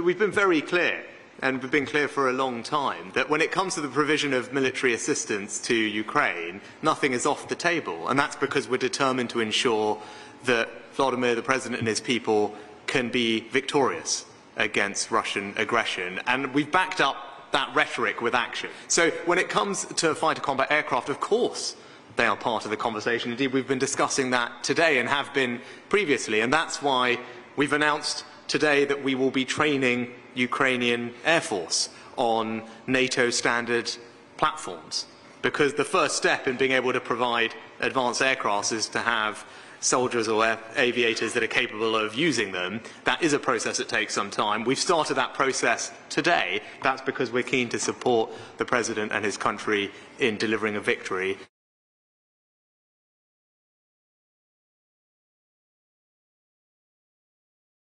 we've been very clear, and we've been clear for a long time, that when it comes to the provision of military assistance to Ukraine, nothing is off the table. And that's because we're determined to ensure that Volodymyr, the president, and his people can be victorious against Russian aggression. And we've backed up that rhetoric with action. So when it comes to fighter combat aircraft, of course, they are part of the conversation. Indeed, we've been discussing that today and have been previously. And that's why we've announced today that we will be training Ukrainian Air Force on NATO standard platforms. Because the first step in being able to provide advanced aircraft is to have soldiers or aviators that are capable of using them. That is a process that takes some time. We've started that process today. That's because we're keen to support the President and his country in delivering a victory.